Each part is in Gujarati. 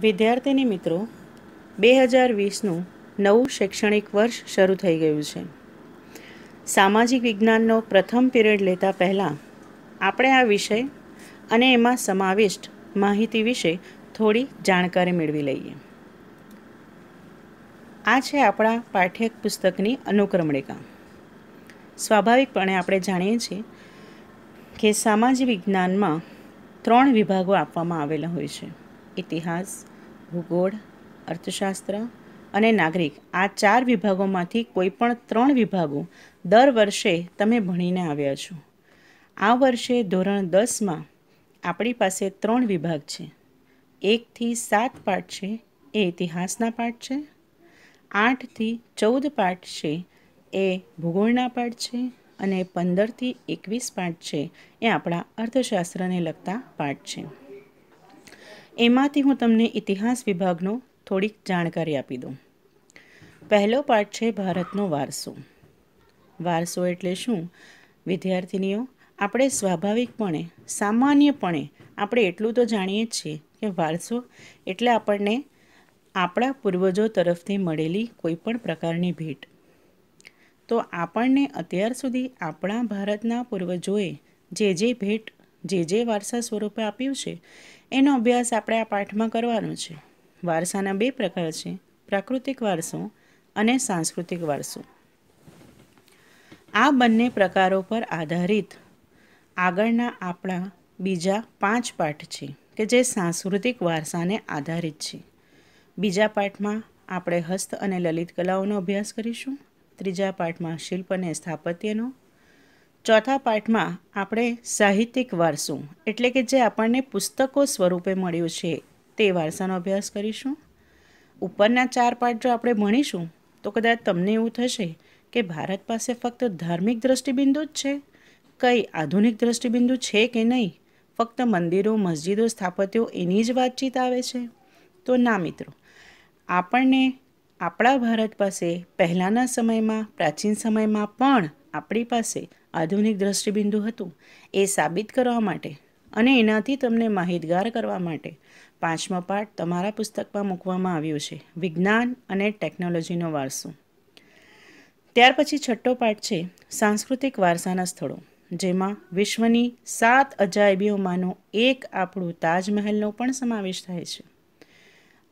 વિદ્યાર્થીની મિત્રો બે હજાર વીસનું નવું શૈક્ષણિક વર્ષ શરૂ થઈ ગયું છે. સામાજિક વિજ્ઞાનનો પ્રથમ પિરિયડ લેતા પહેલાં આપણે આ વિષય અને એમાં સમાવિષ્ટ માહિતી વિશે થોડી જાણકારી મેળવી લઈએ. આ છે આપણા પાઠ્યપુસ્તકની અનુક્રમણિકા. સ્વાભાવિકપણે આપણે જાણીએ છીએ કે સામાજિક વિજ્ઞાનમાં ત્રણ વિભાગો આપવામાં આવેલા હોય છે. ઇતિહાસ, ભૂગોળ, અર્થશાસ્ત્ર અને નાગરિક. આ ચાર વિભાગોમાંથી કોઈ પણ ત્રણ વિભાગો દર વર્ષે તમે ભણીને આવ્યા છો. આ વર્ષે ધોરણ દસમાં આપણી પાસે ત્રણ વિભાગ છે. એકથી સાત પાઠ છે, એ ઇતિહાસના પાઠ છે. આઠથી ચૌદ પાઠ છે, એ ભૂગોળના પાઠ છે અને પંદરથી એકવીસ પાઠ છે, એ આપણા અર્થશાસ્ત્રને લગતા પાઠ છે. એમાંથી હું તમને ઇતિહાસ વિભાગનો થોડીક જાણકારી આપી દઉં. પહેલો પાઠ છે ભારતનો વારસો. વારસો એટલે શું? વિદ્યાર્થીનીઓ, આપણે સ્વાભાવિકપણે, સામાન્યપણે, આપણે એટલું તો જાણીએ જ છીએ કે વારસો એટલે આપણને આપણા પૂર્વજો તરફથી મળેલી કોઈ પણ પ્રકારની ભેટ. તો આપણને અત્યાર સુધી આપણા ભારતના પૂર્વજોએ જે જે ભેટ, જે જે વારસા સ્વરૂપે આપ્યું છે એનો અભ્યાસ આપણે આ પાઠમાં કરવાનો છે. વારસાના બે પ્રકાર છે, પ્રાકૃતિક વારસો અને સાંસ્કૃતિક વારસો. આ બંને પ્રકારો પર આધારિત આગળના આપણા બીજા પાંચ પાઠ છે, કે જે સાંસ્કૃતિક વારસાને આધારિત છે. બીજા પાઠમાં આપણે હસ્ત અને લલિત કલાઓનો અભ્યાસ કરીશું. ત્રીજા પાઠમાં શિલ્પ અને સ્થાપત્યનો ચોથા પાઠમાં આપણે સાહિત્યિક વારસો, એટલે કે જે આપણને પુસ્તકો સ્વરૂપે મળ્યું છે, તે વારસાનો અભ્યાસ કરીશું. ઉપરના ચાર પાઠ જો આપણે ભણીશું, તો કદાચ તમને એવું થશે કે ભારત પાસે ફક્ત ધાર્મિક દ્રષ્ટિબિંદુ જ છે? કંઈ આધુનિક દ્રષ્ટિબિંદુ છે કે નહીં? ફક્ત મંદિરો, મસ્જિદો, સ્થાપત્યો એની જ વાતચીત આવે છે? તો ના મિત્રો, આપણને આપણા ભારત પાસે પહેલાંના સમયમાં, પ્રાચીન સમયમાં પણ આપણી પાસે આધુનિક દ્રષ્ટિબિંદુ હતું. એ સાબિત કરવા માટે અને એનાથી તમને માહિતગાર કરવા માટે પાંચમો પાઠ તમારા પુસ્તકમાં મૂકવામાં આવ્યું છે. વિજ્ઞાન અને ટેકનોલોજીનો વારસો. ત્યાર પછી છઠ્ઠો પાઠ છે, સાંસ્કૃતિક વારસાના સ્થળો, જેમાં વિશ્વની સાત અજાયબીઓમાંનો એક આપણું તાજમહેલનો પણ સમાવેશ થાય છે.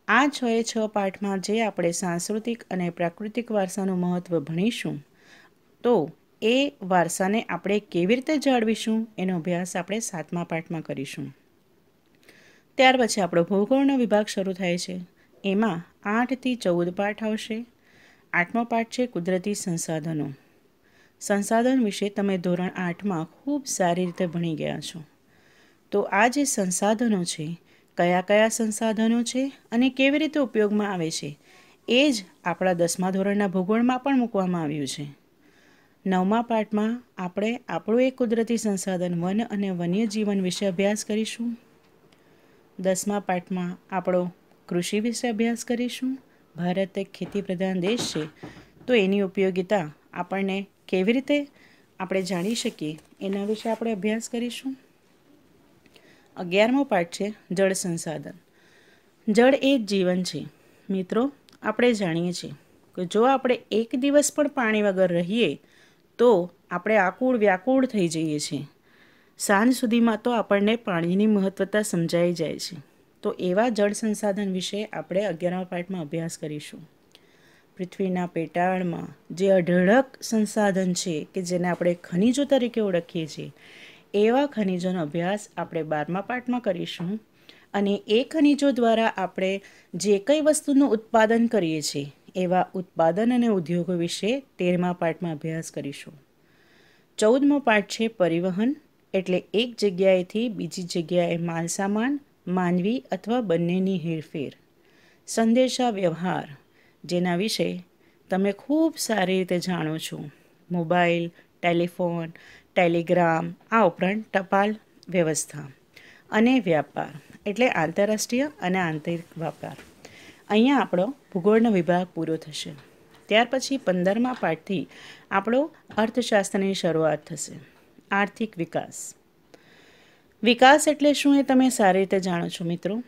આ છ એ છ પાઠમાં જે આપણે સાંસ્કૃતિક અને પ્રાકૃતિક વારસાનું મહત્ત્વ ભણીશું, તો એ વારસાને આપણે કેવી રીતે જાળવીશું? એનો અભ્યાસ આપણે સાતમા પાઠમાં કરીશું. ત્યાર પછી આપણો ભૂગોળનો વિભાગ શરૂ થાય છે. એમાં આઠથી ચૌદ પાઠ આવશે. આઠમો પાઠ છે કુદરતી સંસાધનો. સંસાધન વિશે તમે ધોરણ આઠમાં ખૂબ સારી રીતે ભણી ગયા છો. તો આ જે સંસાધનો છે, કયા કયા સંસાધનો છે અને કેવી રીતે ઉપયોગમાં આવે છે, એ જ આપણા દસમા ધોરણના ભૂગોળમાં પણ મૂકવામાં આવ્યું છે. નવમા પાઠમાં આપણે આપણું એક કુદરતી સંસાધન વન અને વન્યજીવન વિશે અભ્યાસ કરીશું. દસમા પાઠમાં આપણો કૃષિ વિશે અભ્યાસ કરીશું. ભારત એક ખેતી પ્રધાન દેશ છે, તો એની ઉપયોગિતા આપણને કેવી રીતે આપણે જાણી શકીએ એના વિશે આપણે અભ્યાસ કરીશું. અગિયારમો પાઠ છે, જળ સંસાધન. જળ એ જ જીવન છે. મિત્રો, આપણે જાણીએ છીએ કે જો આપણે એક દિવસ પણ પાણી વગર રહીએ તો આપણે આકુળ વ્યાકુળ થઈ જઈએ છીએ. સાંજ સુધીમાં તો આપણને પાણીની મહત્ત્વતા સમજાઈ જાય છે. તો એવા જળ સંસાધન વિશે આપણે અગિયારમા પાઠમાં અભ્યાસ કરીશું. પૃથ્વીના પેટાળમાં જે અઢળક સંસાધન છે કે જેને આપણે ખનિજો તરીકે ઓળખીએ છીએ, એવા ખનિજોનો અભ્યાસ આપણે બારમા પાઠમાં કરીશું અને એ ખનિજો દ્વારા આપણે જે કઈ વસ્તુનું ઉત્પાદન કરીએ છીએ એવા ઉત્પાદન અને ઉદ્યોગો વિશે તેરમા પાઠમાં અભ્યાસ કરીશું. ચૌદમો પાઠ છે પરિવહન, એટલે એક જગ્યાએથી બીજી જગ્યાએ માલસામાન માનવી અથવા બંનેની હેરફેર. સંદેશા વ્યવહાર, જેના વિશે તમે ખૂબ સારી રીતે જાણો છો. મોબાઈલ, ટેલિફોન, ટેલિગ્રામ, આ ઉપરાંત ટપાલ વ્યવસ્થા. અને વ્યાપાર, એટલે આંતરરાષ્ટ્રીય અને આંતરિક વ્યાપાર. અહીંયા આપણો ભૂગોળનો વિભાગ પૂરો થશે. ત્યાર પછી પંદરમા પાઠથી આપણો અર્થશાસ્ત્રની શરૂઆત થશે. આર્થિક વિકાસ. વિકાસ એટલે શું એ તમે સારી રીતે જાણો છો મિત્રો?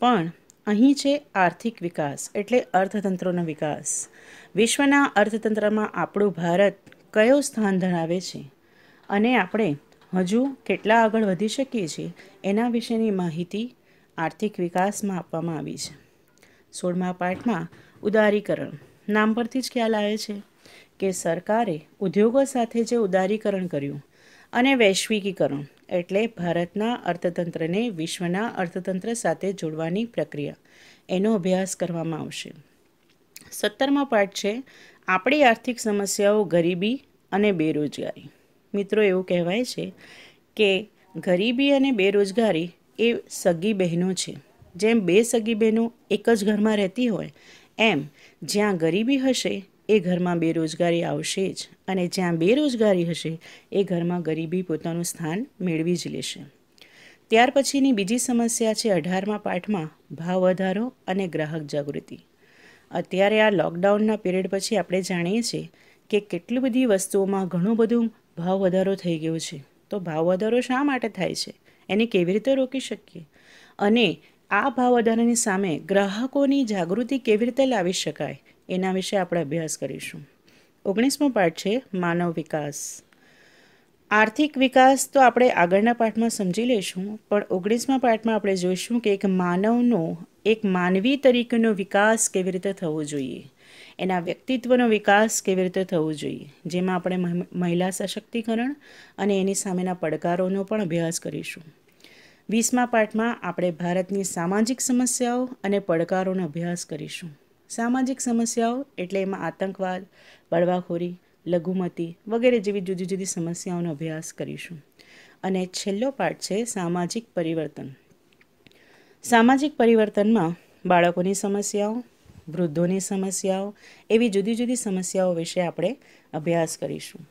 પણ અહીં છે આર્થિક વિકાસ એટલે અર્થતંત્રનો વિકાસ. વિશ્વના અર્થતંત્રમાં આપણું ભારત કયો સ્થાન ધરાવે છે? અને આપણે હજુ કેટલા આગળ વધી શકીએ છીએ? એના વિશેની માહિતી આર્થિક વિકાસમાં આપવામાં આવી છે. સોળમા પાઠમાં ઉદારીકરણ. નામ પરથી જ ખ્યાલ આવે છે કે સરકારે ઉદ્યોગો સાથે જે ઉદારીકરણ કર્યું અને વૈશ્વિકીકરણ એટલે ભારતના અર્થતંત્રને વિશ્વના અર્થતંત્ર સાથે જોડવાની પ્રક્રિયા, એનો અભ્યાસ કરવામાં આવશે. સત્તરમા પાઠ છે, આપણી આર્થિક સમસ્યાઓ ગરીબી અને બેરોજગારી. મિત્રો, એવું કહેવાય છે કે ગરીબી અને બેરોજગારી એ સગી બહેનો છે. જેમ બે સગી બહેનો એક જ ઘરમાં રહેતી હોય, એમ જ્યાં ગરીબી હશે એ ઘરમાં બેરોજગારી આવશે જ અને જ્યાં બેરોજગારી હશે એ ઘરમાં ગરીબી પોતાનું સ્થાન મેળવી જ લેશે. ત્યાર પછીની બીજી સમસ્યા છે અઢારમા પાઠમાં ભાવ વધારો અને ગ્રાહક જાગૃતિ. અત્યારે આ લોકડાઉનના પિરિયડ પછી આપણે જાણીએ છીએ કે કેટલી બધી વસ્તુઓમાં ઘણું બધું ભાવ વધારો થઈ ગયો છે. તો ભાવ વધારો શા માટે થાય છે? એને કેવી રીતે રોકી શકીએ? અને આ ભાવ વધારાની સામે ગ્રાહકોની જાગૃતિ કેવી રીતે લાવી શકાય એના વિશે આપણે અભ્યાસ કરીશું. ઓગણીસમો પાઠ છે, માનવ વિકાસ. આર્થિક વિકાસ તો આપણે આગળના પાઠમાં સમજી લઈશું, પણ ઓગણીસમા પાઠમાં આપણે જોઈશું કે એક માનવનો, એક માનવી તરીકેનો વિકાસ કેવી રીતે થવો જોઈએ. એના વ્યક્તિત્વનો વિકાસ કેવી રીતે થવો જોઈએ, જેમાં આપણે મહિલા સશક્તિકરણ અને એની સામેના પડકારોનો પણ અભ્યાસ કરીશું. વીસમા પાઠમાં આપણે ભારતની સામાજિક સમસ્યાઓ અને પડકારોનો અભ્યાસ કરીશું. સામાજિક સમસ્યાઓ એટલે એમાં આતંકવાદ, બળવાખોરી, લઘુમતી વગેરે જેવી જુદી જુદી સમસ્યાઓનો અભ્યાસ કરીશું. અને છેલ્લો પાઠ છે સામાજિક પરિવર્તન. સામાજિક પરિવર્તનમાં બાળકોની સમસ્યાઓ, વૃદ્ધોની સમસ્યાઓ એવી જુદી જુદી સમસ્યાઓ વિશે આપણે અભ્યાસ કરીશું.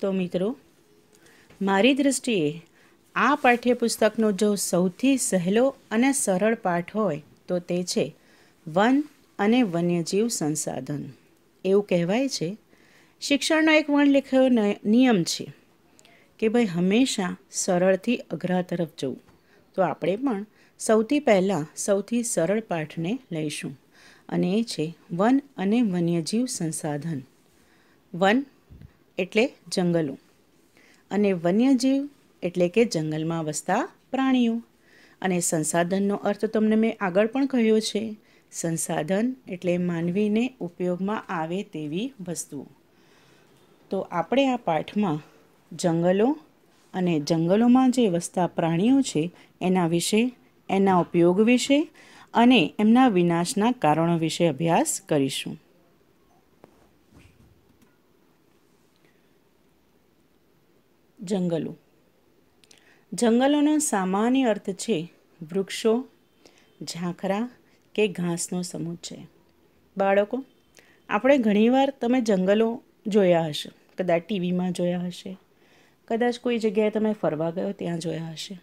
તો મિત્રો મારી દૃષ્ટિએ આ પાઠ્યપુસ્તકનો જો સૌથી સહેલો અને સરળ પાઠ હોય, તો તે છે વન અને વન્યજીવ સંસાધન. એવું કહેવાય છે. શિક્ષણનો એક વણલેખાયો નિયમ છે કે ભાઈ હંમેશા સરળથી અઘરા તરફ જવું. તો આપણે પણ સૌથી પહેલાં સૌથી સરળ પાઠને લઈશું. અને એ છે વન અને વન્યજીવ સંસાધન. વન એટલે જંગલો. અને વન્યજીવ એટલે કે જંગલમાં વસતા પ્રાણીઓ. અને સંસાધનનો અર્થ તમને મેં આગળ પણ કહ્યો છે. સંસાધન એટલે માનવીને ઉપયોગમાં આવે તેવી વસ્તુઓ. તો આપણે આ પાઠમાં જંગલો અને જંગલોમાં જે વસતા પ્રાણીઓ છે, એના વિશે, એના ઉપયોગ વિશે અને એમના વિનાશના કારણો વિશે અભ્યાસ કરીશું. જંગલો. જંગલોનો સામાન્ય અર્થ છે વૃક્ષો, ઝાંખરા કે ઘાસનો સમૂહ બાળકો, આપણે ઘણીવાર તમે જંગલો જોયા હશે. કદાચ ટીવીમાં જોયા હશે. કદાચ કોઈ જગ્યાએ તમે ફરવા ગયો ત્યાં જોયા હશે.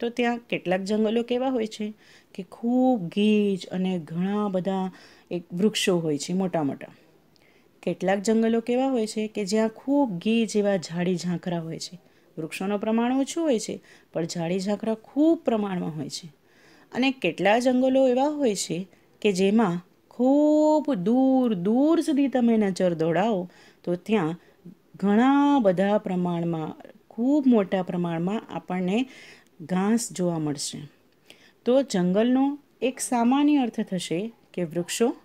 તો ત્યાં કેટલાક જંગલો કેવા હોય છે કે ખૂબ ગીચ અને ઘણા બધા એક વૃક્ષો હોય છે મોટા મોટા કેટલાક જંગલો કેવા હોય છે કે જ્યાં ખૂબ ગી જેવા ઝાડી ઝાંખરા હોય છે. વૃક્ષોનું પ્રમાણ ઓછું હોય છે, પણ ઝાડી ઝાંખરા ખૂબ પ્રમાણમાં હોય છે. અને કેટલા જંગલો એવા હોય છે કે જેમાં ખૂબ દૂર દૂર સુધી તમે નજર દોડાવો, તો ત્યાં ઘણા બધા પ્રમાણમાં, ખૂબ મોટા પ્રમાણમાં આપણને ઘાસ જોવા મળશે. તો જંગલનો એક સામાન્ય અર્થ થશે કે વૃક્ષો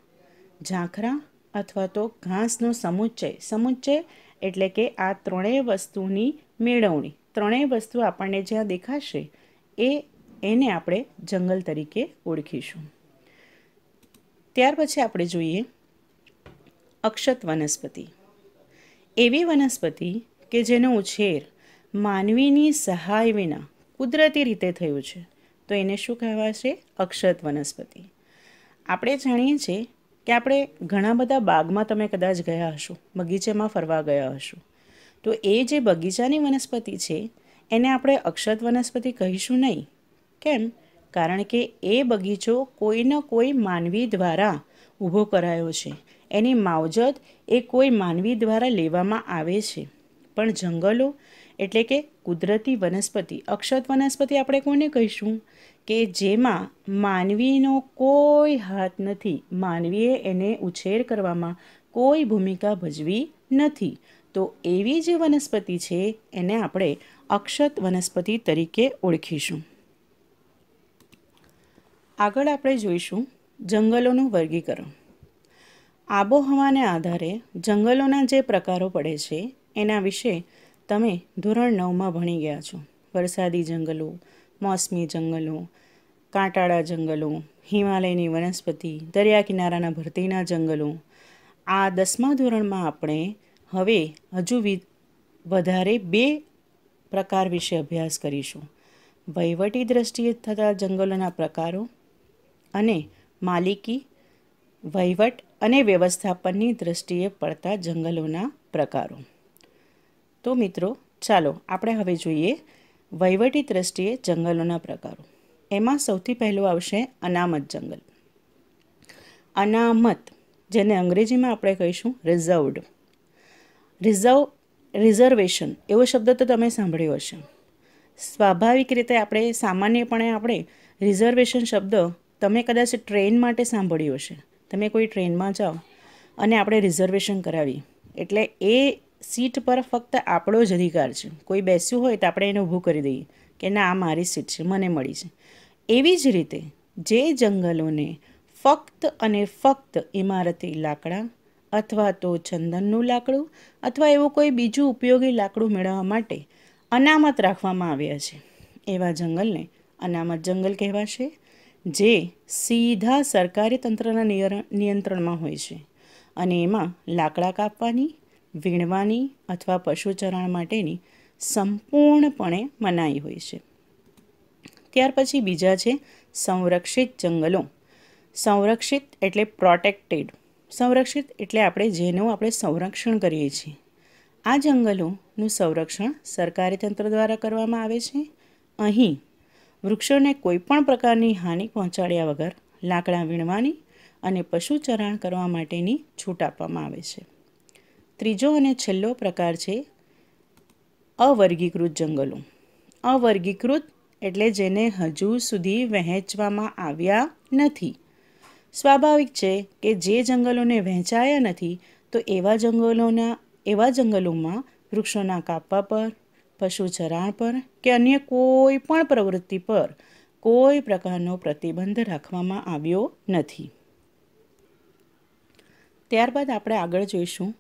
ઝાંખરા અથવા તો ઘાસનો સમુચ્ચય. સમુચ્ચય એટલે કે આ ત્રણેય વસ્તુની મેળવણી. ત્રણેય વસ્તુ આપણને જ્યાં દેખાશે એ એને આપણે જંગલ તરીકે ઓળખીશું. ત્યાર પછી આપણે જોઈએ અક્ષત વનસ્પતિ. એવી વનસ્પતિ કે જેનો ઉછેર માનવીની સહાય વિના કુદરતી રીતે થયું છે. તો એને શું કહેવાશે? અક્ષત વનસ્પતિ. આપણે જાણીએ છીએ કે આપણે ઘણા બધા બાગમાં તમે કદાચ ગયા હશો, બગીચામાં ફરવા ગયા હશો. તો એ જે બગીચાની વનસ્પતિ છે, એને આપણે અક્ષત વનસ્પતિ કહીશું નહીં. કેમ? કારણ કે એ બગીચો કોઈને કોઈ માનવી દ્વારા ઊભો કરાયો છે. એની માવજત એ કોઈ માનવી દ્વારા લેવામાં આવે છે. પણ જંગલો એટલે કે કુદરતી વનસ્પતિ, અક્ષત વનસ્પતિ આપણે કોને કહીશું? કે જેમાં માનવીનો કોઈ હાથ નથી. માનવીએ એને ઉછેર કરવામાં કોઈ ભૂમિકા ભજવી નથી. તો એવી જે વનસ્પતિ છે, એને આપણે અક્ષત વનસ્પતિ તરીકે ઓળખીશું. આગળ આપણે જોઈશું જંગલોનું વર્ગીકરણ. આબોહવાને આધારે જંગલોના જે પ્રકારો પડે છે, એના વિશે તમે ધોરણ નવમાં ભણી ગયા છો. વરસાદી જંગલો મોસમી જંગલો, કાંટાળા જંગલો, હિમાલયની વનસ્પતિ દરિયા કિનારાના ભરતીના જંગલો. આ દસમા ધોરણમાં આપણે હવે હજુ વધારે બે પ્રકાર વિશે અભ્યાસ કરીશું. વહીવટી દ્રષ્ટિએ થતા જંગલોના પ્રકારો અને માલિકી, વહીવટ અને વ્યવસ્થાપનની દ્રષ્ટિએ પડતા જંગલોના પ્રકારો. તો મિત્રો, ચાલો આપણે હવે જોઈએ વહીવટી દ્રષ્ટિએ જંગલોના પ્રકારો. એમાં સૌથી પહેલું આવશે અનામત જંગલ. અનામત, જેને અંગ્રેજીમાં આપણે કહીશું રિઝર્વડ. રિઝર્વ, રિઝર્વેશન, એવો શબ્દ તો તમે સાંભળ્યો હશે. સ્વાભાવિક રીતે આપણે સામાન્યપણે આપણે રિઝર્વેશન શબ્દ તમે કદાચ ટ્રેન માટે સાંભળ્યો હશે. તમે કોઈ ટ્રેનમાં જાઓ અને આપણે રિઝર્વેશન કરાવી એટલે એ સીટ પર ફક્ત આપણો જ અધિકાર છે. કોઈ બેસ્યું હોય તો આપણે એને ઊભું કરી દઈએ કે ના, આ મારી સીટ છે, મને મળી છે. એવી જ રીતે જે જંગલોને ફક્ત અને ફક્ત ઇમારતી લાકડા અથવા તો ચંદનનું લાકડું અથવા એવું કોઈ બીજું ઉપયોગી લાકડું મેળવવા માટે અનામત રાખવામાં આવ્યા છે. એવા જંગલને અનામત જંગલ કહેવાશે, જે સીધા સરકારી તંત્રના નિયંત્રણમાં હોય છે. અને એમાં લાકડા કાપવાની વીણવાની અથવા પશુચરણ માટેની સંપૂર્ણપણે મનાઈ હોય છે. ત્યાર પછી બીજા છે સંરક્ષિત જંગલો. સંરક્ષિત એટલે પ્રોટેક્ટેડ સંરક્ષિત એટલે આપણે જેનું આપણે સંરક્ષણ કરીએ છીએ. આ જંગલોનું સંરક્ષણ સરકારી તંત્ર દ્વારા કરવામાં આવે છે. અહીં વૃક્ષોને કોઈપણ પ્રકારની હાનિ પહોંચાડ્યા વગર લાકડા વીણવાની અને પશુચરાણ કરવા માટેની છૂટ આપવામાં આવે છે. ત્રીજો અને છેલ્લો પ્રકાર છે અવર્ગીકૃત જંગલો. અવર્ગીકૃત એટલે જેને હજુ સુધી વહેંચવામાં આવ્યા નથી. સ્વાભાવિક છે કે જે જંગલોને વહેંચાયા નથી, તો એવા જંગલોના, એવા જંગલોમાં વૃક્ષોના કાપવા પર, પશુ ચરાણ પર કે અન્ય કોઈ પણ પ્રવૃત્તિ પર કોઈ પ્રકારનો પ્રતિબંધ રાખવામાં આવ્યો નથી. ત્યારબાદ આપણે આગળ જોઈશું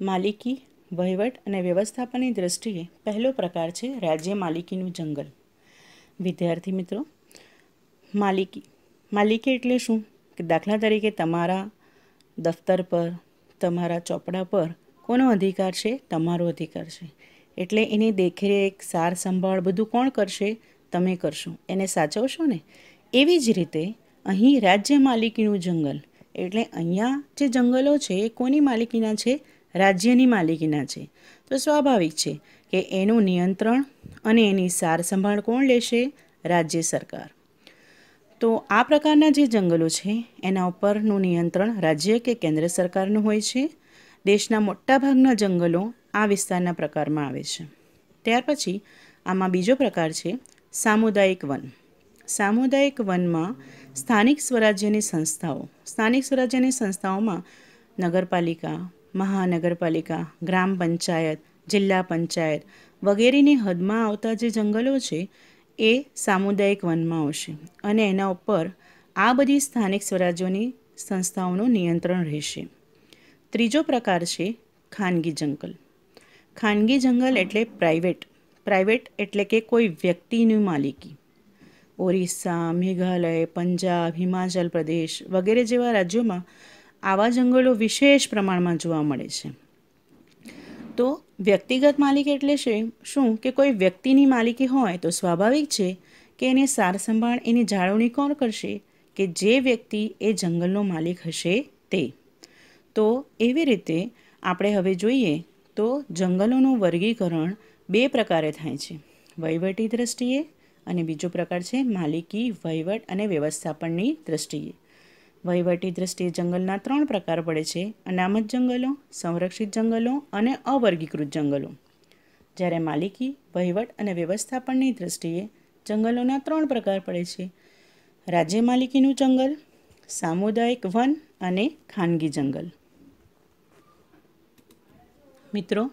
માલિકી, વહીવટ અને વ્યવસ્થાપનની દૃષ્ટિએ પહેલો પ્રકાર છે રાજ્ય માલિકીનું જંગલ. વિદ્યાર્થી મિત્રો, માલિકી. માલિકી એટલે શું? કે દાખલા તરીકે તમારા દફતર પર, તમારા ચોપડા પર કોનો અધિકાર છે? તમારો અધિકાર છે. એટલે એની દેખરેખ, સાર સંભાળ બધું કોણ કરશે? તમે કરશો. એને સાચવશો ને? એવી જ રીતે અહીં રાજ્ય માલિકીનું જંગલ. એટલે અહીંયા જે જંગલો છે એ કોની માલિકીના છે? રાજ્યની માલિકીના છે. તો સ્વાભાવિક છે કે એનું નિયંત્રણ અને એની સાર સંભાળ કોણ લેશે? રાજ્ય સરકાર. તો આ પ્રકારના જે જંગલો છે, એના ઉપરનું નિયંત્રણ રાજ્ય કે કેન્દ્ર સરકારનું હોય છે? દેશના મોટાભાગના જંગલો આ વિસ્તારના પ્રકારમાં આવે છે. ત્યાર પછી આમાં બીજો પ્રકાર છે સામુદાયિક વન. સામુદાયિક વનમાં સ્થાનિક સ્વરાજ્યની સંસ્થાઓ. સ્થાનિક સ્વરાજ્યની સંસ્થાઓમાં નગરપાલિકા મહાનગરપાલિકા, ગ્રામ પંચાયત, જિલ્લા પંચાયત વગેરેની હદમાં આવતા જે જંગલો છે, એ સામુદાયિક વનમાં આવશે અને એના ઉપર આ બધી સ્થાનિક સ્વરાજ્યોની સંસ્થાઓનું નિયંત્રણ રહેશે. ત્રીજો પ્રકાર છે, ખાનગી જંગલ. ખાનગી જંગલ એટલે પ્રાઇવેટ. પ્રાઇવેટ એટલે કે કોઈ વ્યક્તિની માલિકી. ઓરિસ્સા, મેઘાલય, પંજાબ, હિમાચલ પ્રદેશ વગેરે જેવા રાજ્યોમાં આવા જંગલો વિશેષ પ્રમાણમાં જોવા મળે છે. તો વ્યક્તિગત માલિક એટલે છે શું? કે કોઈ વ્યક્તિની માલિકી હોય તો સ્વાભાવિક છે કે એને સાર સંભાળ એની જાળવણી કોણ કરશે? કે જે વ્યક્તિ એ જંગલનો માલિક હશે તે. તો એવી રીતે આપણે હવે જોઈએ તો જંગલોનું વર્ગીકરણ બે પ્રકારે થાય છે. વહીવટી દ્રષ્ટિએ અને બીજો પ્રકાર છે માલિકી વહીવટ અને વ્યવસ્થાપનની દ્રષ્ટિએ. વહીવટી દ્રષ્ટિએ જંગલના ત્રણ પ્રકાર પડે છે. અનામત જંગલો, સંરક્ષિત જંગલો અને અવર્ગીકૃત જંગલો. જ્યારે માલિકી, વહીવટ અને વ્યવસ્થાપનની દૃષ્ટિએ જંગલોના ત્રણ પ્રકાર પડે છે. રાજ્ય માલિકીનું જંગલ, સામુદાયિક વન અને ખાનગી જંગલ. મિત્રો,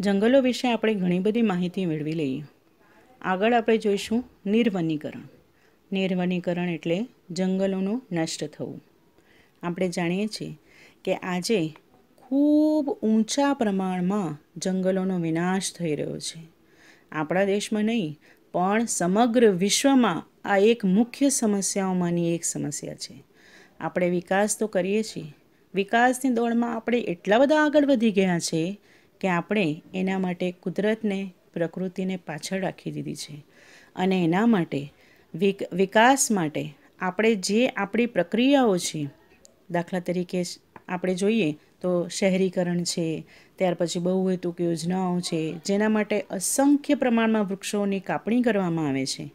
જંગલો વિશે આપણે ઘણી બધી માહિતી મેળવી લઈએ. આગળ આપણે જોઈશું નિર્વનીકરણ. નિર્વનીકરણ એટલે જંગલોનું નષ્ટ થવું. આપણે જાણીએ છીએ કે આજે ખૂબ ઊંચા પ્રમાણમાં જંગલોનો વિનાશ થઈ રહ્યો છે. આપણા દેશમાં નહીં, પણ સમગ્ર વિશ્વમાં આ એક મુખ્ય સમસ્યાઓમાંની એક સમસ્યા છે. આપણે વિકાસ તો કરીએ છીએ. વિકાસની દોડમાં આપણે એટલા બધા આગળ વધી ગયા છે કે આપણે એના માટે કુદરતને, પ્રકૃતિને પાછળ રાખી દીધી છે. અને એના માટે વિકાસ માટે આપણે જે આપણી પ્રક્રિયાઓ છે, દાખલા તરીકે આપણે જોઈએ તો શહેરીકરણ છે, ત્યાર પછી બહુહેતુક યોજનાઓ છે, જેના માટે અસંખ્ય પ્રમાણમાં વૃક્ષોની કાપણી કરવામાં આવે છે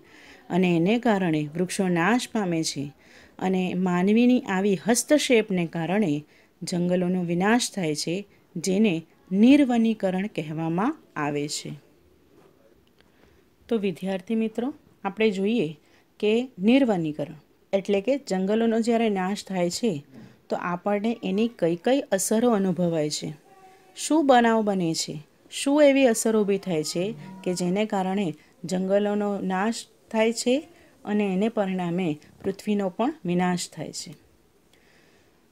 અને એને કારણે વૃક્ષો નાશ પામે છે અને માનવીની આવી હસ્તક્ષેપને કારણે જંગલોનો વિનાશ થાય છે, જેને નિર્વનીકરણ કહેવામાં આવે છે. તો વિદ્યાર્થી મિત્રો, આપણે જોઈએ કે નિર્વનીકરણ. એટલે કે જંગલોનો જ્યારે નાશ થાય છે, તો આપણને એની કઈ કઈ અસરો અનુભવાય છે. શું બનાવ બને છે? શું એવી અસરો ઊભી થાય છે કે જેને કારણે જંગલોનો નાશ થાય છે અને એને પરિણામે પૃથ્વીનો પણ વિનાશ થાય છે.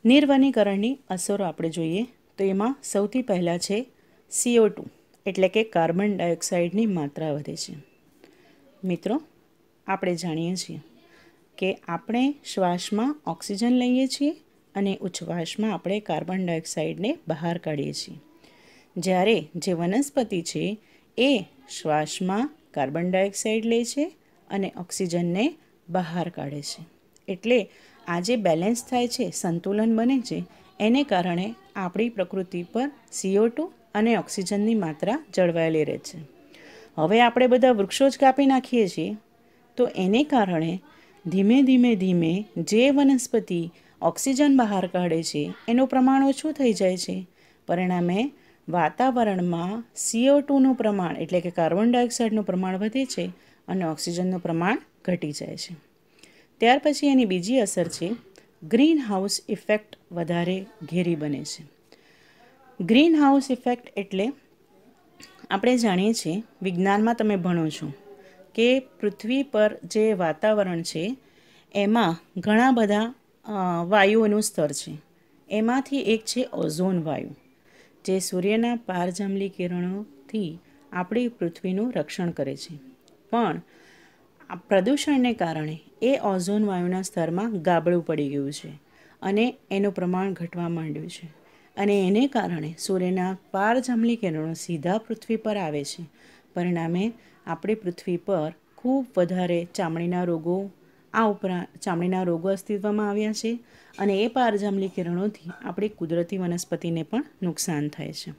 નિર્વનીકરણની અસરો આપણે જોઈએ તો એમાં સૌથી પહેલાં છે સીઓ ટુ એટલે કે કાર્બન ડાયોક્સાઇડની માત્રા વધે છે. મિત્રો, આપણે જાણીએ છીએ કે આપણે શ્વાસમાં ઓક્સિજન લઈએ છીએ અને ઉચ્છવાસમાં આપણે કાર્બન ડાયોક્સાઇડને બહાર કાઢીએ છીએ. જ્યારે જે વનસ્પતિ છે, એ શ્વાસમાં કાર્બન ડાયોક્સાઇડ લે છે અને ઓક્સિજનને બહાર કાઢે છે. એટલે આ જે બેલેન્સ થાય છે, સંતુલન બને છે, એને કારણે આપણી પ્રકૃતિ પર સીઓ ટુ અને ઓક્સિજનની માત્રા જળવાયેલી રહે છે. હવે આપણે બધા વૃક્ષો જ કાપી નાખીએ છીએ, તો એને કારણે ધીમે ધીમે ધીમે જે વનસ્પતિ ઓક્સિજન બહાર કાઢે છે, એનું પ્રમાણ ઓછું થઈ જાય છે. પરિણામે વાતાવરણમાં સીઓ ટુનું પ્રમાણ, એટલે કે કાર્બન ડાયોક્સાઇડનું પ્રમાણ વધે છે અને ઓક્સિજનનું પ્રમાણ ઘટી જાય છે. ત્યાર પછી એની બીજી અસર છે ગ્રીન હાઉસ ઇફેક્ટ વધારે ઘેરી બને છે. ગ્રીન હાઉસ ઇફેક્ટ એટલે આપણે જાણીએ છીએ, વિજ્ઞાનમાં તમે ભણો છો કે પૃથ્વી પર જે વાતાવરણ છે, એમાં ઘણા બધા વાયુઓનું સ્તર છે. એમાંથી એક છે ઓઝોન વાયુ, જે સૂર્યના પારજાંબલી કિરણોથી આપણી પૃથ્વીનું રક્ષણ કરે છે. પણ પ્રદૂષણને કારણે એ ઓઝોન વાયુના સ્તરમાં ગાબડું પડી ગયું છે અને એનું પ્રમાણ ઘટવા માંડ્યું છે. અને એને કારણે સૂર્યના પારજાંબલી કિરણો સીધા પૃથ્વી પર આવે છે. પરિણામે આપણી પૃથ્વી પર ખૂબ વધારે ચામડીના રોગો, આ ઉપરાંત ચામડીના રોગો અસ્તિત્વમાં આવ્યા છે અને એ પારજામલી કિરણોથી આપણી કુદરતી વનસ્પતિને પણ નુકસાન થાય છે.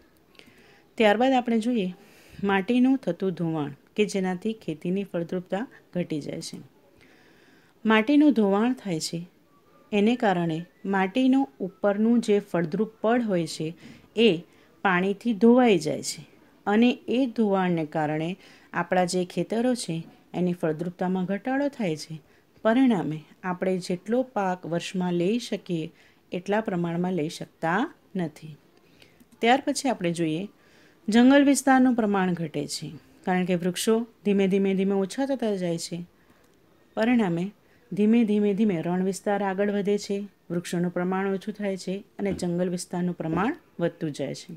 ત્યારબાદ આપણે જોઈએ માટીનું થતું ધોવાણ, કે જેનાથી ખેતીની ફળદ્રુપતા ઘટી જાય છે. માટીનું ધોવાણ થાય છે. એને કારણે માટીનું ઉપરનું જે ફળદ્રુપ પડ હોય છે એ પાણીથી ધોવાઈ જાય છે અને એ ધોવાણને કારણે આપણા જે ખેતરો છે, એની ફળદ્રુપતામાં ઘટાડો થાય છે. પરિણામે આપણે જેટલો પાક વર્ષમાં લઈ શકીએ, એટલા પ્રમાણમાં લઈ શકતા નથી. ત્યાર પછી આપણે જોઈએ, જંગલ વિસ્તારનું પ્રમાણ ઘટે છે, કારણ કે વૃક્ષો ધીમે ધીમે ધીમે ઓછા થતા જાય છે. પરિણામે ધીમે ધીમે ધીમે રણ વિસ્તાર આગળ વધે છે, વૃક્ષોનું પ્રમાણ ઓછું થાય છે અને જંગલ વિસ્તારનું પ્રમાણ વધતું જાય છે.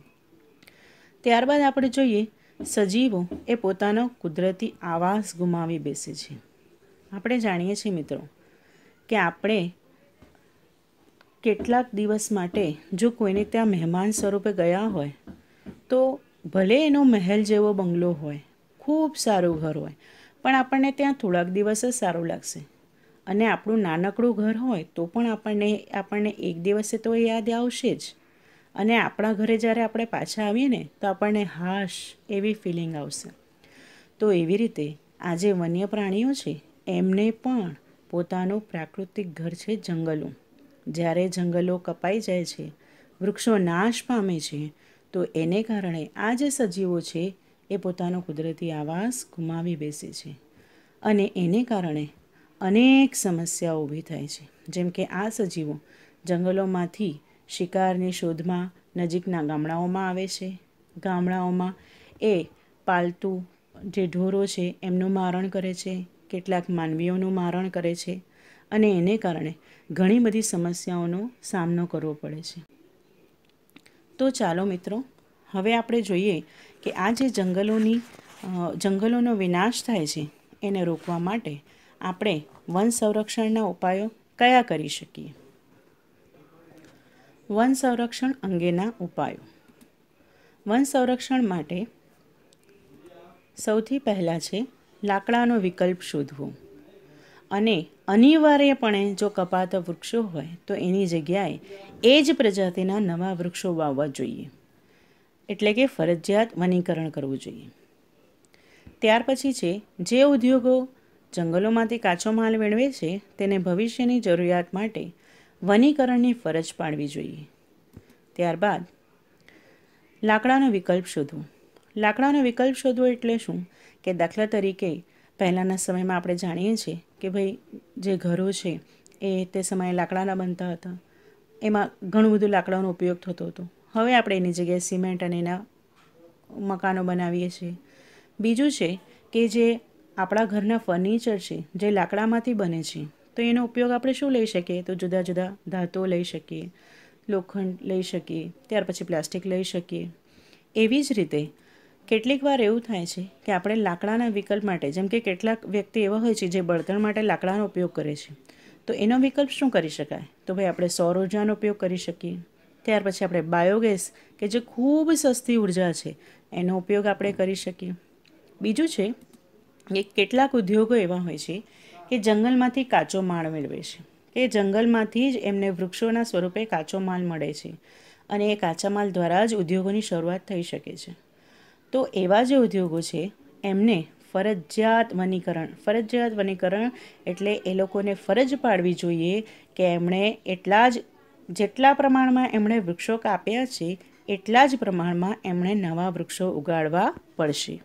ત્યારબાદ આપણે જોઈએ સજીવો એ પોતાનો કુદરતી આવાસ ગુમાવી બેસે છે. આપણે જાણીએ છીએ મિત્રો કે આપણે કેટલાક દિવસ માટે જો કોઈને ત્યાં મહેમાન સ્વરૂપે ગયા હોય, તો ભલે એનો મહેલ જેવો બંગલો હોય, ખૂબ સારું ઘર હોય, પણ આપણને ત્યાં થોડાક દિવસ જ સારું લાગશે. અને આપણું નાનકડું ઘર હોય તો પણ આપણને આપણને એક દિવસે તો એ યાદ આવશે જ. અને આપણા ઘરે જ્યારે આપણે પાછા આવીએ ને, તો આપણને હાશ એવી ફિલિંગ આવશે. તો એવી રીતે આ જે વન્ય પ્રાણીઓ છે, એમને પણ પોતાનું પ્રાકૃતિક ઘર છે જંગલો. જ્યારે જંગલો કપાઈ જાય છે, વૃક્ષો નાશ પામે છે, તો એને કારણે આ જે સજીવો છે, એ પોતાનો કુદરતી આવાસ ગુમાવી બેસે છે. અને એને કારણે અનેક સમસ્યાઓ ઊભી થાય છે. જેમ કે આ સજીવો જંગલોમાંથી શિકારની શોધમાં નજીકના ગામડાઓમાં આવે છે. ગામડાઓમાં એ પાલતુ જે ઢોરો છે એમનું મારણ કરે છે, કેટલાક માનવીઓનું મારણ કરે છે અને એને કારણે ઘણી બધી સમસ્યાઓનો સામનો કરવો પડે છે. તો ચાલો મિત્રો, હવે આપણે જોઈએ કે આ જે જંગલોની જંગલોનો વિનાશ થાય છે એને રોકવા માટે આપણે વન સંરક્ષણના ઉપાયો કયા કરી શકીએ? વન સંરક્ષણ અંગેના ઉપાયો. વન સંરક્ષણ માટે સૌથી પહેલાં છે લાકડાનો વિકલ્પ શોધવો. અને અનિવાર્યપણે જો કપાતા વૃક્ષો હોય તો એની જગ્યાએ એ જ પ્રજાતિના નવા વૃક્ષો વાવવા જોઈએ. એટલે કે ફરજિયાત વનીકરણ કરવું જોઈએ. ત્યાર પછી છે જે ઉદ્યોગો જંગલોમાંથી કાચો માલ મેળવે છે તેને ભવિષ્યની જરૂરિયાત માટે વનીકરણની ફરજ પાડવી જોઈએ. ત્યારબાદ, લાકડાનો વિકલ્પ શોધવો. લાકડાનો વિકલ્પ શોધવો એટલે શું? કે દાખલા તરીકે, પહેલાંના સમયમાં આપણે જાણીએ છીએ કે ભાઈ જે ઘરો છે, એ તે સમયે લાકડાના બનતા હતા. એમાં ઘણું બધું લાકડાનો ઉપયોગ થતો હતો. હવે આપણે એની જગ્યાએ સિમેન્ટ અને એના મકાનો બનાવીએ છીએ. બીજું છે કે જે આપણા ઘરના ફર્નિચર છે, જે લાકડામાંથી બને છે તો એનો ઉપયોગ આપણે શું લઈ શકીએ? તો જુદા જુદા ધાતુઓ લઈ શકીએ, લોખંડ લઈ શકીએ, ત્યાર પછી પ્લાસ્ટિક લઈ શકીએ. એવી જ રીતે કેટલીક વાર એવું થાય છે કે આપણે લાકડાના વિકલ્પ માટે, જેમ કે કેટલાક વ્યક્તિ એવા હોય છે જે બળતણ માટે લાકડાનો ઉપયોગ કરે છે. તો એનો વિકલ્પ શું કરી શકાય? તો ભાઈ આપણે સૌર ઉર્જાનો ઉપયોગ કરી શકીએ. ત્યાર પછી આપણે બાયોગેસ, કે જે ખૂબ સસ્તી ઊર્જા છે, એનો ઉપયોગ આપણે કરી શકીએ. બીજું છે કે કેટલાક ઉદ્યોગો એવા હોય છે કે જંગલમાંથી કાચો માળ મેળવે છે. કે જંગલમાંથી જ એમને વૃક્ષોના સ્વરૂપે કાચો માલ મળે છે અને એ કાચા માલ દ્વારા જ ઉદ્યોગોની શરૂઆત થઈ શકે છે. તો એવા જે ઉદ્યોગો છે, એમને ફરજિયાત વનીકરણ ફરજિયાત વનીકરણ એટલે એ લોકોને ફરજ પાડવી જોઈએ કે એમણે એટલા જ, જેટલા પ્રમાણમાં એમણે વૃક્ષો કાપ્યા છે, એટલા જ પ્રમાણમાં એમણે નવા વૃક્ષો ઉગાડવા પડશે.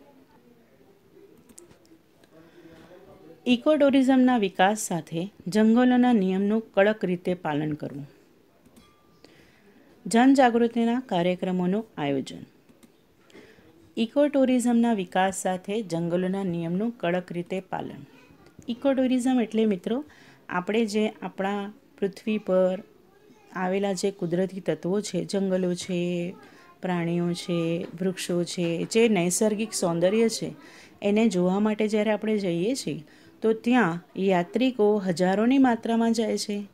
ઇકો ટુરિઝમના વિકાસ સાથે જંગલોના નિયમનું કડક રીતે પાલન કરવું. જનજાગૃતિના કાર્યક્રમોનું આયોજન. ઇકો ટુરિઝમના વિકાસ સાથે જંગલોના નિયમનું કડક રીતે પાલન. ઇકો ટુરિઝમ એટલે મિત્રો, આપણે જે આપણા પૃથ્વી પર આવેલા જે કુદરતી તત્વો છે, જંગલો છે, પ્રાણીઓ છે, વૃક્ષો છે, જે નૈસર્ગિક સૌંદર્ય છે, એને જોવા માટે જ્યારે આપણે જઈએ છીએ તો ત્યાં યાત્રિકો હજારોની માત્રામાં જાય છે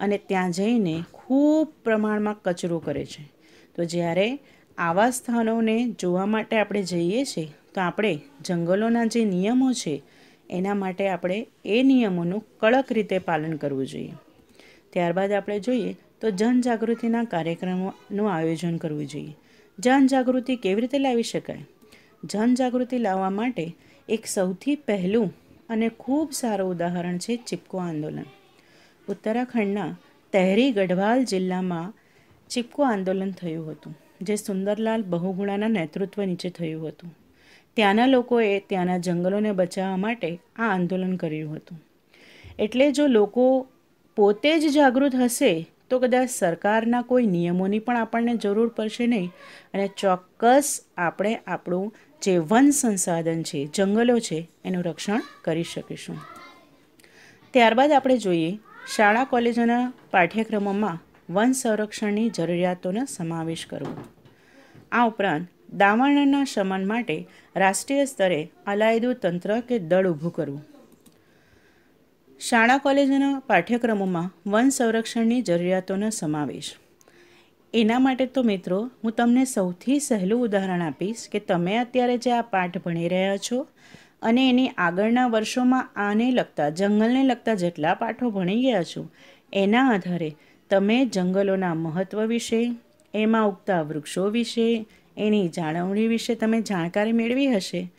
અને ત્યાં જઈને ખૂબ પ્રમાણમાં કચરો કરે છે. તો જ્યારે આવા સ્થાનોને જોવા માટે આપણે જઈએ છીએ, તો આપણે જંગલોના જે નિયમો છે, એના માટે આપણે એ નિયમોનું કડક રીતે પાલન કરવું જોઈએ. ત્યારબાદ આપણે જોઈએ તો જનજાગૃતિના કાર્યક્રમોનું આયોજન કરવું જોઈએ. જનજાગૃતિ કેવી રીતે લાવી શકાય? જનજાગૃતિ લાવવા માટે એક સૌથી પહેલું અને ખૂબ સારું ઉદાહરણ છે ચિપકો આંદોલન. ઉત્તરાખંડના તહેરી ગઢવાલ જિલ્લામાં ચિપકો આંદોલન થયું હતું, જે સુંદરલાલ બહુગુણાના નેતૃત્વ નીચે થયું હતું. ત્યાંના લોકોએ ત્યાંના જંગલોને બચાવવા માટે આ આંદોલન કર્યું હતું. એટલે જો લોકો પોતે જ જાગૃત હશે, તો કદાચ સરકારના કોઈ નિયમોની પણ આપણને જરૂર પડશે નહીં. અને ચોક્કસ આપણે આપણું જે વન સંસાધન છે, જંગલો છે, એનું રક્ષણ કરી શકીશું. ત્યારબાદ આપણે જોઈએ શાળા કોલેજોના પાઠ્યક્રમોમાં વન સંરક્ષણની જરૂરિયાતોનો સમાવેશ કરવો. આ ઉપરાંત દાવણના શમન માટે રાષ્ટ્રીય સ્તરે અલાયદું તંત્ર કે દળ ઊભું કરવું. શાળા કોલેજોના પાઠ્યક્રમોમાં વન સંરક્ષણની જરૂરિયાતોનો સમાવેશ. એના માટે તો મિત્રો, હું તમને સૌથી સહેલું ઉદાહરણ આપીશ કે તમે અત્યારે જે આ પાઠ ભણી રહ્યા છો અને એની આગળના વર્ષોમાં આને લગતા, જંગલને લગતા જેટલા પાઠો ભણી ગયા છો, એના આધારે તમે જંગલોના મહત્ત્વ વિશે, એમાં ઉગતા વૃક્ષો વિશે, એની જાળવણી વિશે તમે જાણકારી મેળવી હશે.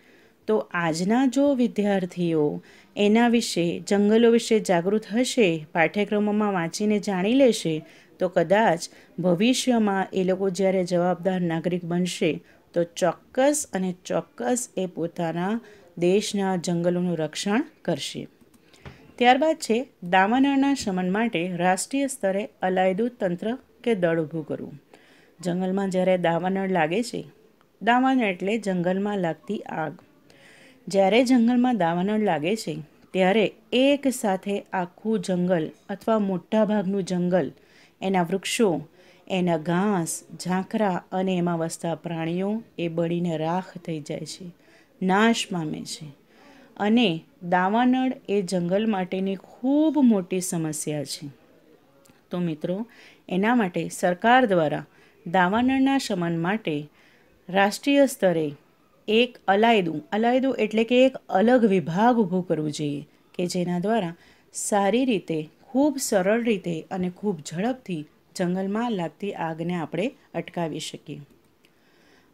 તો આજના જો વિદ્યાર્થીઓ એના વિશે, જંગલો વિશે જાગૃત હશે, પાઠ્યક્રમોમાં વાંચીને જાણી લેશે તો કદાચ ભવિષ્યમાં એ લોકો જ્યારે જવાબદાર નાગરિક બનશે, તો ચોક્કસ અને ચોક્કસ એ પોતાના દેશના જંગલોનું રક્ષણ કરશે. ત્યારબાદ છે, દાવાનળના શમન માટે રાષ્ટ્રીય સ્તરે અલાયદું તંત્ર કે દળ ઊભું કરવું. જંગલમાં જ્યારે દાવાનળ લાગે છે, દાવાનળ એટલે જંગલમાં લાગતી આગ. જ્યારે જંગલમાં દાવાનળ લાગે છે, ત્યારે એક સાથે આખું જંગલ અથવા મોટા ભાગનું જંગલ એના વૃક્ષો, એના ઘાસ, ઝાંખરા અને એમાં વસતા પ્રાણીઓ એ બળીને રાખ થઈ જાય છે, નાશ પામે છે. અને દાવાનળ એ જંગલ માટેની ખૂબ મોટી સમસ્યા છે. તો મિત્રો, એના માટે સરકાર દ્વારા દાવાનળના શમન માટે રાષ્ટ્રીય સ્તરે એક અલાયદું અલાયદું એટલે કે એક અલગ વિભાગ ઊભો કરવું જોઈએ કે જેના દ્વારા સારી રીતે ખૂબ સરળ રીતે અને ખૂબ ઝડપથી જંગલમાં લાગતી આગને આપણે અટકાવી શકીએ.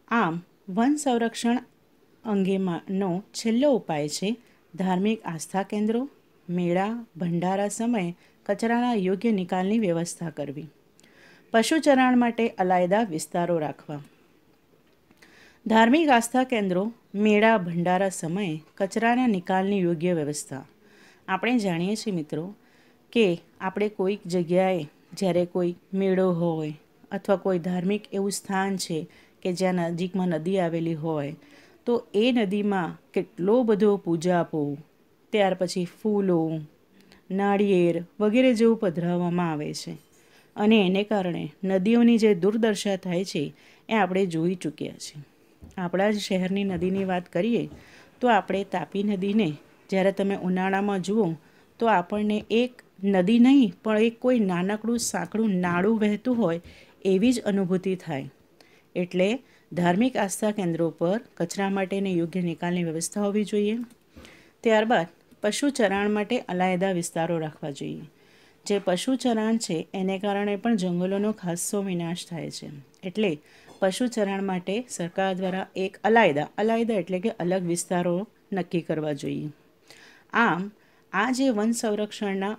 આમ, વન સંરક્ષણ અંગેમાંનો છેલ્લો ઉપાય છે ધાર્મિક આસ્થા કેન્દ્રો, મેળા, ભંડારા સમયે કચરાના યોગ્ય નિકાલની વ્યવસ્થા કરવી. પશુચરાણ માટે અલાયદા વિસ્તારો રાખવા. ધાર્મિક આસ્થા કેન્દ્રો, મેળા, ભંડારા સમયે કચરાના નિકાલની યોગ્ય વ્યવસ્થા. આપણે જાણીએ છીએ મિત્રો કે આપણે કોઈક જગ્યાએ જ્યારે કોઈ મેળો હોય અથવા કોઈ ધાર્મિક એવું સ્થાન છે કે જ્યાં નજીકમાં નદી આવેલી હોય, તો એ નદીમાં કેટલો બધો પૂજાપો ત્યાર પછી ફૂલો, નાળિયેર વગેરે જેવું પધરાવવામાં આવે છે. અને એને કારણે નદીઓની જે દુર્દશા થાય છે એ આપણે જોઈ ચૂક્યા છીએ આપણા જ શહેરની નદીની વાત કરીએ, તો આપણે તાપી નદીને જ્યારે તમે ઉનાળામાં જુઓ, તો આપણને એક નદી નહીં, પણ એક કોઈ નાનકડું સાંકડું નાળું વહેતું હોય એવી જ અનુભૂતિ થાય. એટલે ધાર્મિક આસ્થા કેન્દ્રો પર કચરા માટેની યોગ્ય નિકાલની વ્યવસ્થા હોવી જોઈએ. ત્યારબાદ પશુ ચરાણ માટે અલાયદા વિસ્તારો રાખવા જોઈએ. જે પશુ ચરાણ છે, એને કારણે પણ જંગલોનો ખાસ્સો વિનાશ થાય છે. એટલે પશુ ચરાણ માટે સરકાર દ્વારા એક અલાયદા અલાયદા એટલે કે અલગ વિસ્તારો નક્કી કરવા જોઈએ. આમ, આ જે વન સંરક્ષણના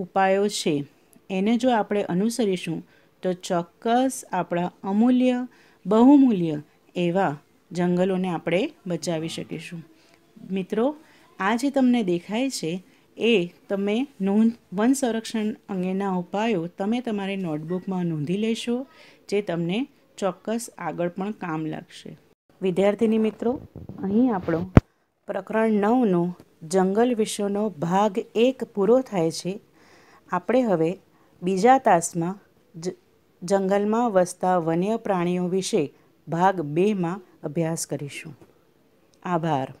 ઉપાયો છે. એને જો આપણે અનુસરીશું, તો ચોક્કસ આપણા અમૂલ્ય, બહુમૂલ્ય એવા જંગલોને આપણે બચાવી શકીશું. મિત્રો, આ જે તમને દેખાય છે, એ તમે નોંધ, વન સંરક્ષણ અંગેના ઉપાયો તમે તમારી નોટબુકમાં નોંધી લેશો, જે તમને ચોક્કસ આગળ પણ કામ લાગશે. વિદ્યાર્થીની મિત્રો, અહીં આપણો પ્રકરણ નવનો જંગલ વિશ્વનો ભાગ એક પૂરો થાય છે. આપણે હવે બીજા તાસમાં જંગલમાં વસતા વન્ય પ્રાણીઓ વિશે ભાગ બેમાં અભ્યાસ કરીશું. આભાર.